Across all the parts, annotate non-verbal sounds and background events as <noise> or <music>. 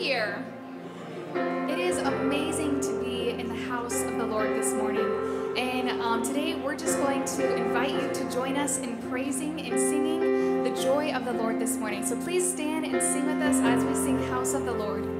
here. It is amazing to be in the house of the Lord this morning. And um, today we're just going to invite you to join us in praising and singing the joy of the Lord this morning. So please stand and sing with us as we sing House of the Lord.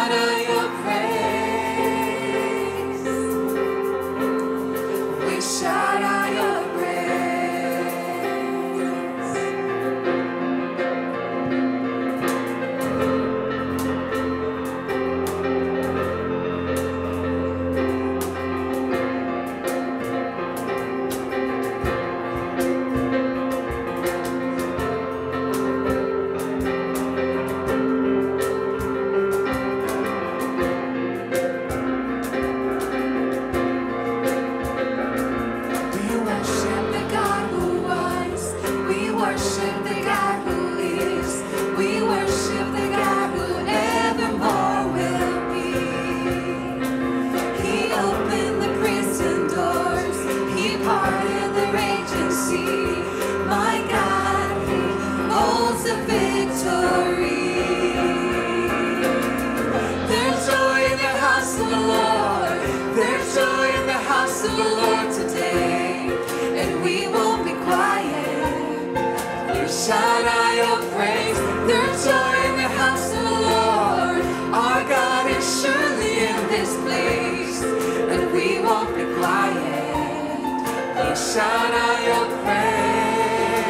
We worship the We won't be quiet. We shout out your praise.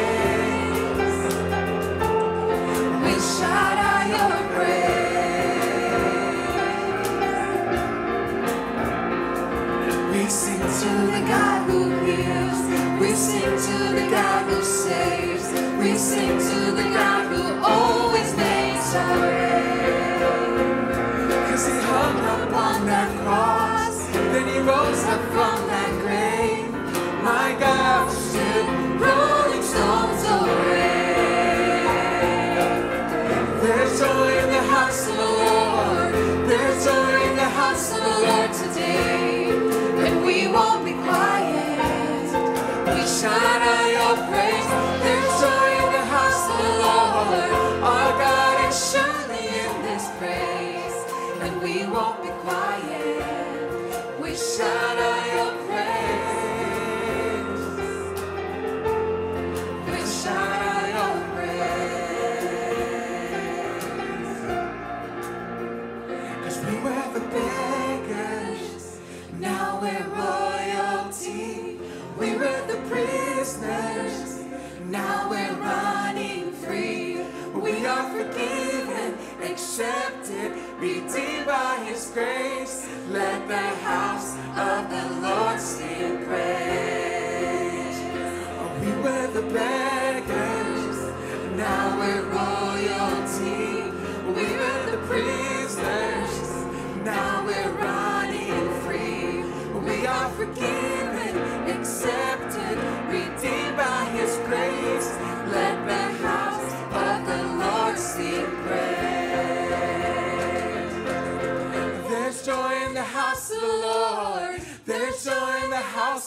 We out your praise. We sing to the God who heals. We sing to the God who saves. We sing to the God who always makes a way. Cause he hung up on that rose up from that grave. My God stood rolling stones away. There's joy in the house of the Lord. There's joy in the house of the Lord today. And we won't be quiet. We shout out your praise. There's joy in the house of the Lord. Our God is surely in this praise. And we won't be quiet. Now we're royalty. We were the prisoners, now we're running free. We are forgiven, accepted, redeemed by His grace. Let the house of the Lord sing praise. Oh, we were the beggars, now we're royalty. We were the prisoners, now we're running free. We are forgiven, accepted, redeemed by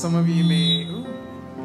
Some of you may, ooh.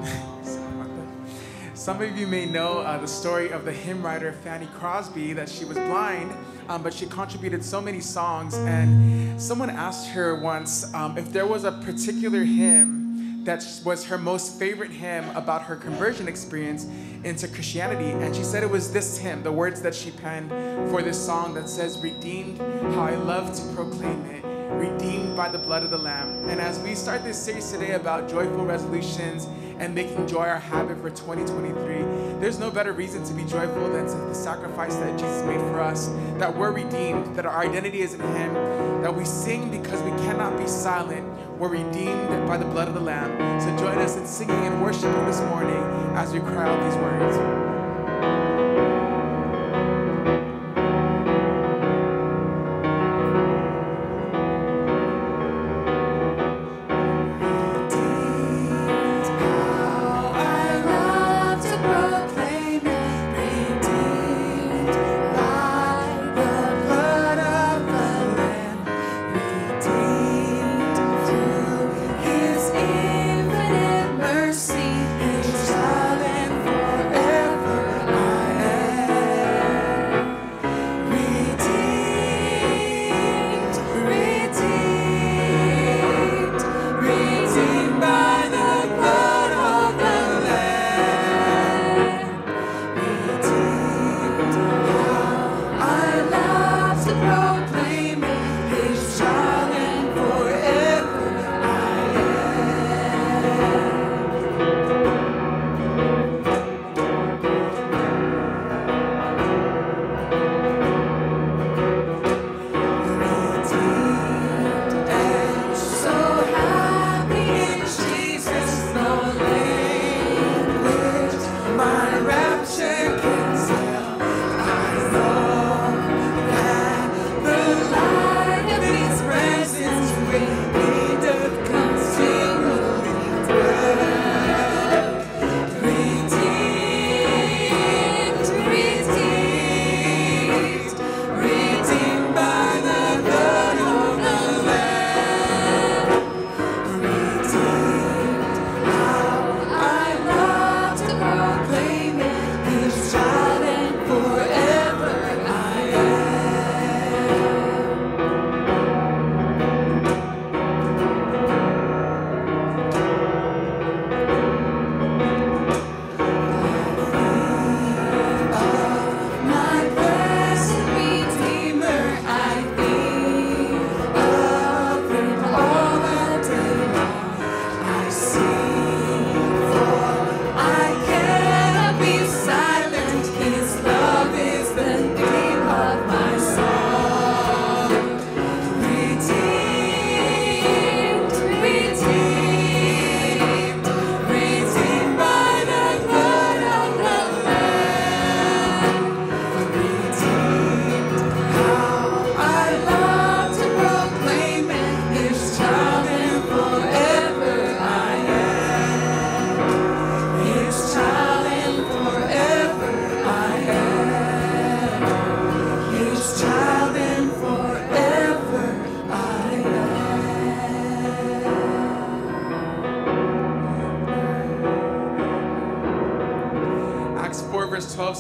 <laughs> Some of you may know uh, the story of the hymn writer Fanny Crosby that she was blind, um, but she contributed so many songs. And someone asked her once um, if there was a particular hymn that was her most favorite hymn about her conversion experience into Christianity. And she said it was this hymn, the words that she penned for this song that says, Redeemed, how I love to proclaim it redeemed by the blood of the Lamb. And as we start this series today about joyful resolutions and making joy our habit for 2023, there's no better reason to be joyful than to the sacrifice that Jesus made for us, that we're redeemed, that our identity is in Him, that we sing because we cannot be silent. We're redeemed by the blood of the Lamb. So join us in singing and worshiping this morning as we cry out these words.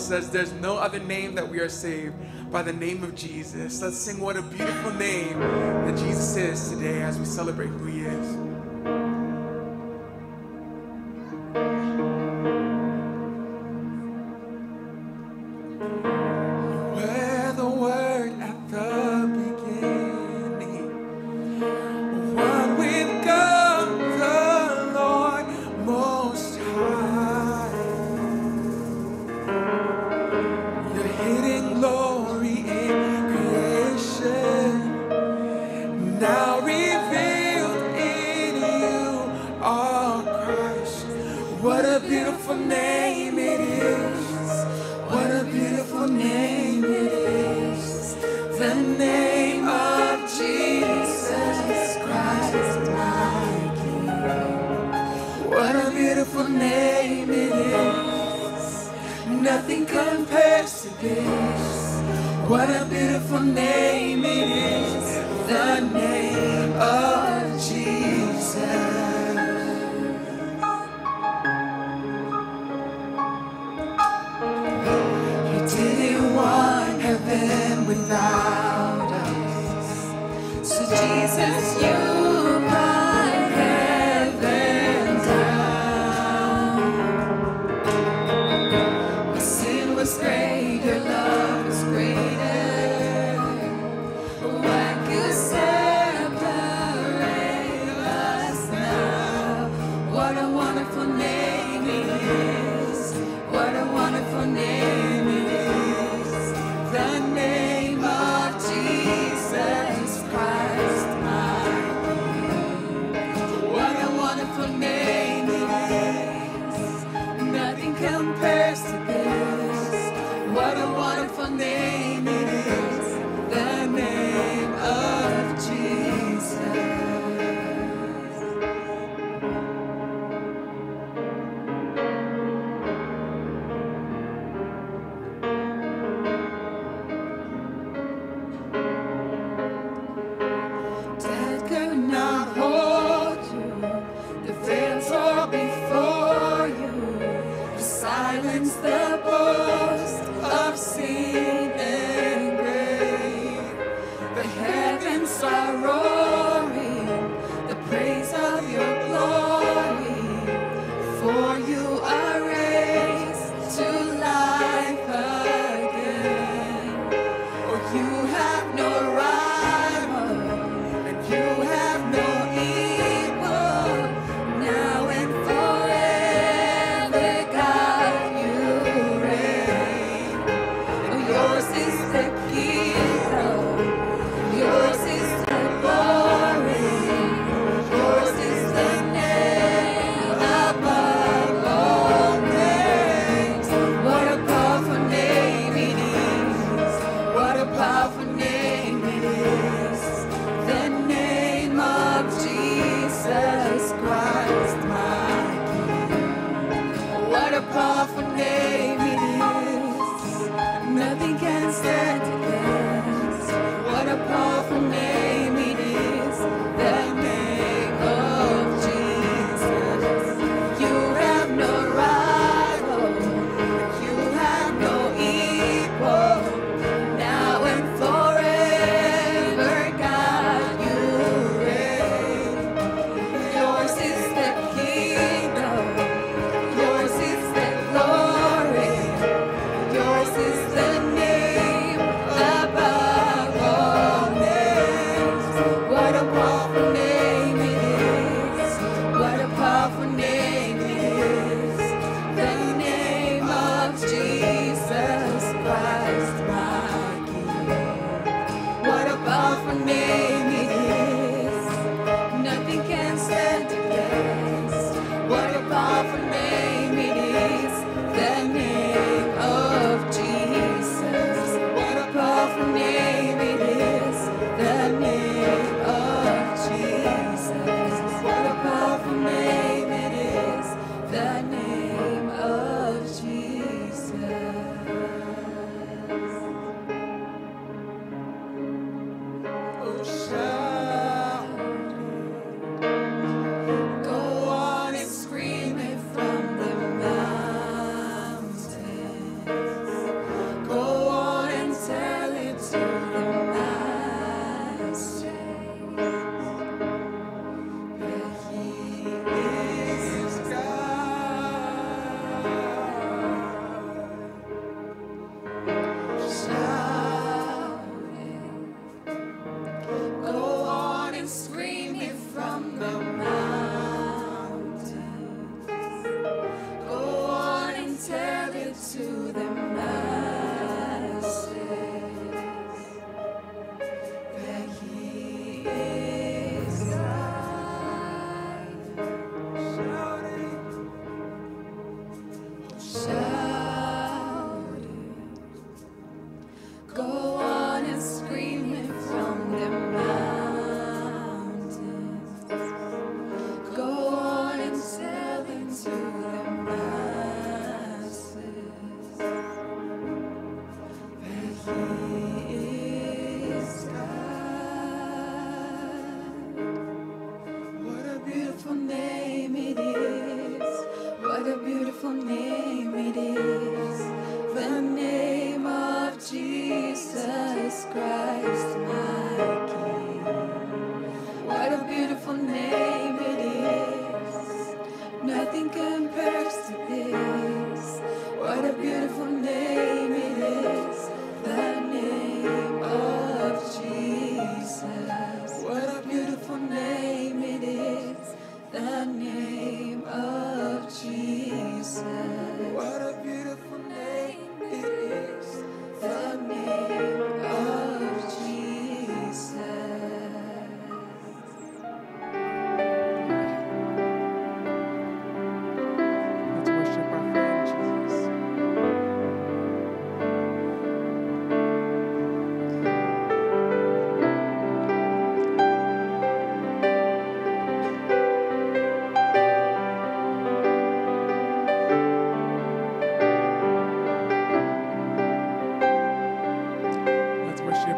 Says, There's no other name that we are saved by the name of Jesus. Let's sing what a beautiful name that Jesus is today as we celebrate who he is. What a beautiful name it is, the name of Jesus. He didn't want heaven without us. So Jesus, you me.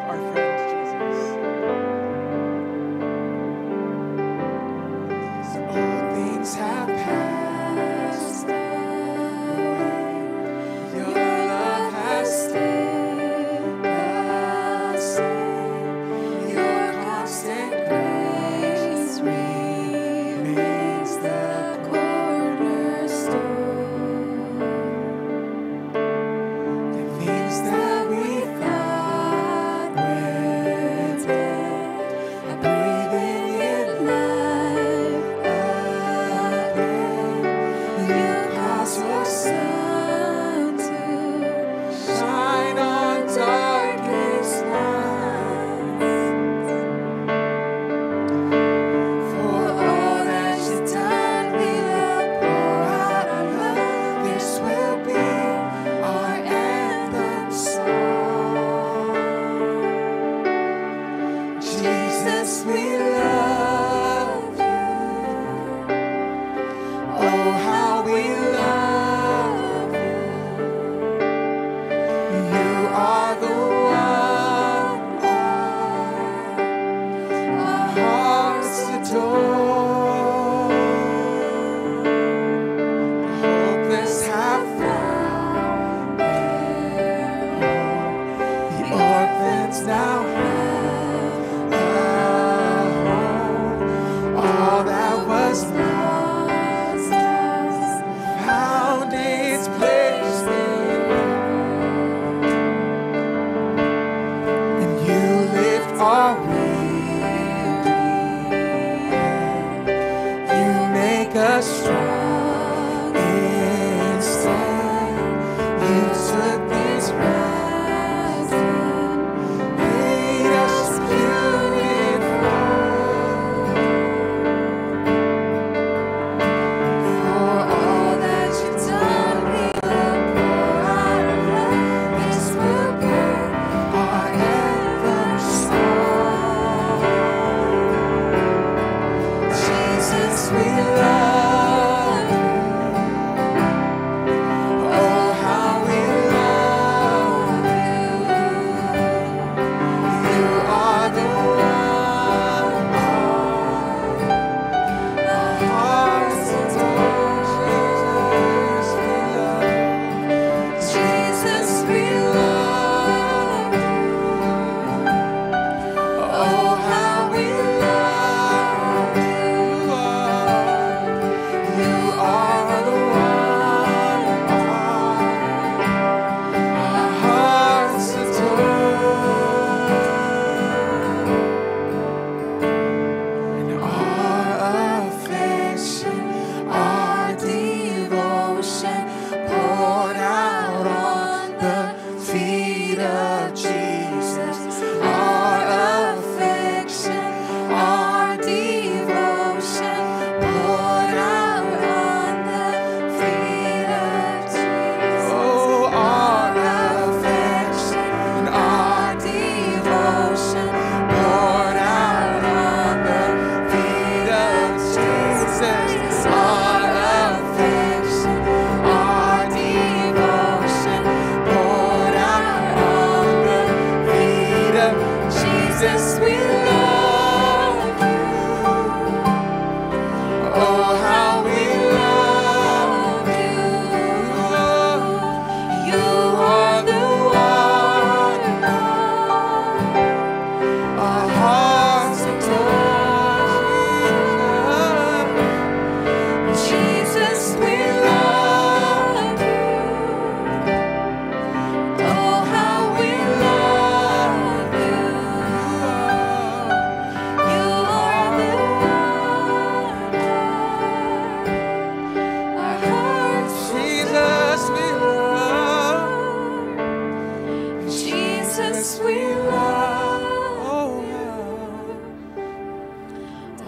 Our friend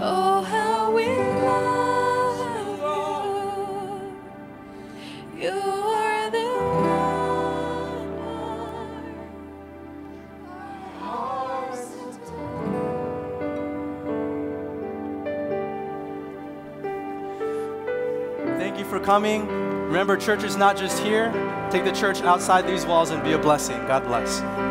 Oh, how we love you. You are the one Thank you for coming. Remember, church is not just here. Take the church outside these walls and be a blessing. God bless.